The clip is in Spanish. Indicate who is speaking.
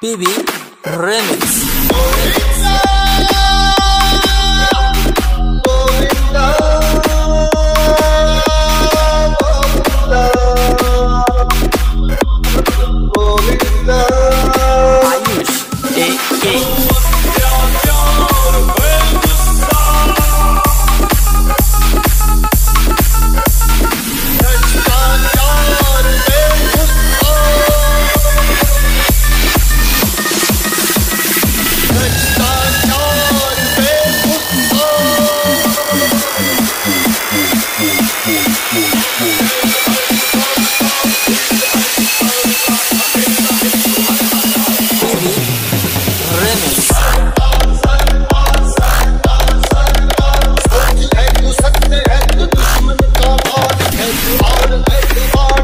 Speaker 1: PB Remix. Hey,